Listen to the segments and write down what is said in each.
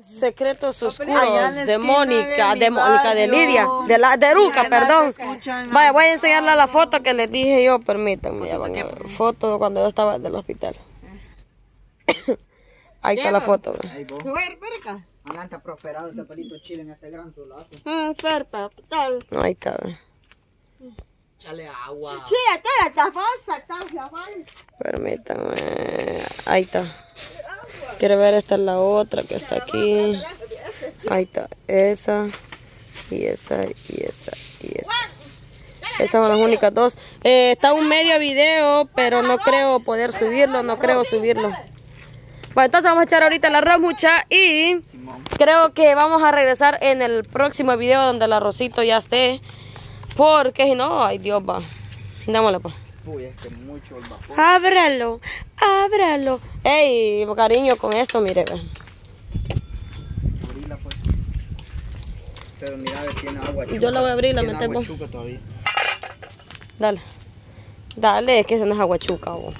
Secretos oscuros de Mónica, de Mónica, de Lidia, de la de Ruca, perdón. Vaya, voy a enseñarle la foto que les dije yo, permítanme, ya van a ver. Foto de cuando yo estaba del hospital. Ahí está la foto. Ahí ha prosperado este pelito chile en este gran solazo. Ah, tal. Ahí está. ve. Chale agua. Sí, está, está falsa, está. Permítanme. Ahí está. Quiere ver, esta es la otra que está aquí. Ahí está. Esa. Y esa. Y esa. Y esa. Esas son las únicas dos. Eh, está un medio video, pero no creo poder subirlo. No creo subirlo. Bueno, entonces vamos a echar ahorita el arroz mucha y creo que vamos a regresar en el próximo video donde el arrocito ya esté. Porque si no, ay Dios va. Dámosle pues. Uy, es que mucho el vapor. Ábralo, ábralo. Ey, cariño, con esto, mire. ve. Abrila pues. Pero mira, ve, tiene agua chuca. Yo la voy a abrir, la agua metemos. chuca todavía. Dale. Dale, es que ese no es aguachuca, bo.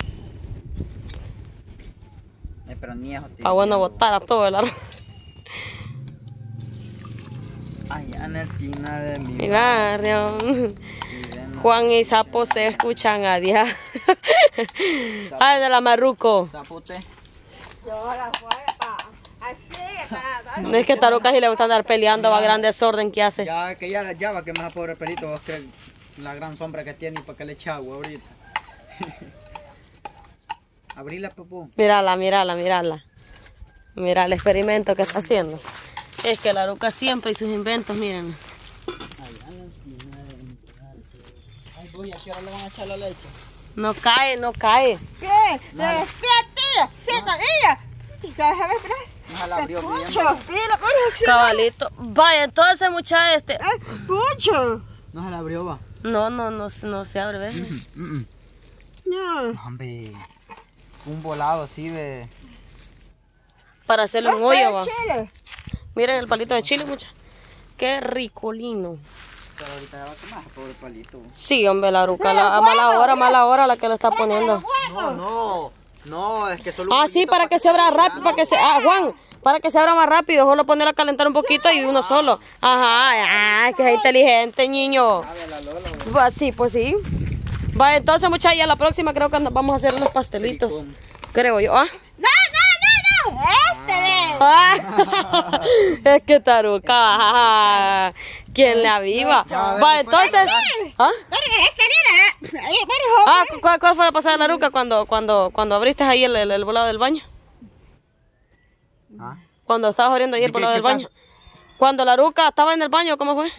Eh, pero ni. Para bueno botar a todo el arroz. Allá en la esquina de mi Mi barrio. barrio. Juan y Sapo se escuchan a día. Ay, de la Marruco. Zapote. Yo la fue pa. Así, para. No es que Taruca sí le gusta andar peleando, va gran desorden que hace. Ya que ya, ya va que más pobre pelito, vos que la gran sombra que tiene y para que le eche agua ahorita. Abrila, papu. Mírala, mírala, mírala. Mira el experimento que está haciendo. Es que la Ruca siempre y sus inventos, miren. Allá en la esquina de mi barrio. Voy, ¿a qué hora le van a echar la leche? No cae, no cae. ¿Qué? Despierta, sienta ella. Déjame ver. No se la abrió bien. Pucho, mira. Cabalito. Vaya, entonces mucha este. Ay, Pucho. No se la abrió, va. No, no, no, no se abre, ¿ves? Mm, mm. No. No, Hombre, un volado así de... Para hacerle un hoyo, va. Chile. Miren el palito de chile, mucha. Qué ricolino. Pero ahorita ya va a quemar, pobre palito. Sí, hombre, la ruca, la, a mala hora, mala hora la que le está poniendo. No, no, no, es que solo... Ah, sí, para que se abra rápido, para que se... Ah, Juan, para que se abra más rápido, solo poner a calentar un poquito y uno solo. Ajá, ah, que es inteligente, niño. Sí, pues sí. Va, entonces, muchachos, la próxima creo que nos vamos a hacer unos pastelitos. Creo yo, ¿ah? No, no, no, no. Este. Ah, es que taruca, ah, ¿quién le aviva? Ya, a ver, Va, entonces... ¿Ah? Ah, ¿cu- ¿cuál, cuál fue la pasada de la ruca cuando, cuando, cuando abriste ahí el, el, el volado del baño? Ah, Cuando estabas abriendo ahí el ¿Y qué- volado del baño. Cuando la ruca estaba en el baño, ¿cómo fue?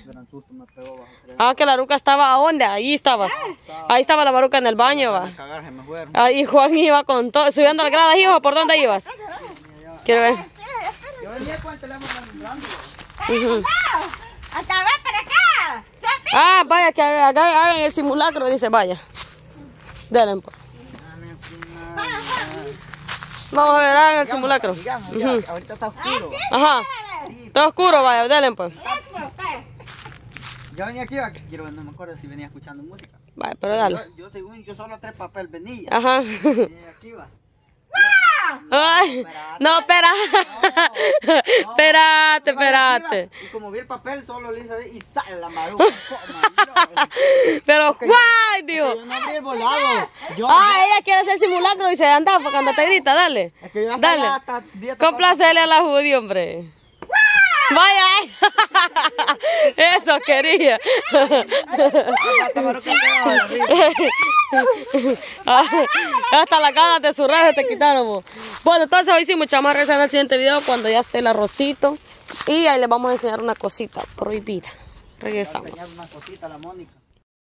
Ah, que la ruca estaba a dónde? Ahí estabas. Ahí estaba la maruca en el baño, va. Ahí Juan iba con todo, subiendo las gradas, hijo, ¿por dónde ibas? Quiero ver. Yo venía con el teléfono alumbrando. Hasta va para acá. Ah, vaya, que haga- hagan el simulacro, dice, vaya. Denle, pues. Vamos a ver, hagan el simulacro. Digamos, ya, ahorita está oscuro. Ajá. Está oscuro, vaya, denle, pues. Yo venía aquí, va, que quiero, no me acuerdo si venía escuchando música. Vaya, pero dale. Yo, yo según yo solo tres papel venía. Ajá. Venía aquí va. Ay, no, espera. Espérate, espérate. Y como vi el papel, solo le hice y sale la maruca. Pero, ¡guay! Digo. Yo no el volado. Yo, Ah, ella quiere hacer simulacro y se anda cuando te grita, dale. es que yo hasta Dale. Complacerle a la Judy, hombre. Vaya, eh. Eso quería. Hasta las ganas de zurrar te quitaron. Bueno, entonces hoy sí, mucha regresar en el siguiente video cuando ya esté el arrocito. Y ahí les vamos a enseñar una cosita prohibida. Regresamos.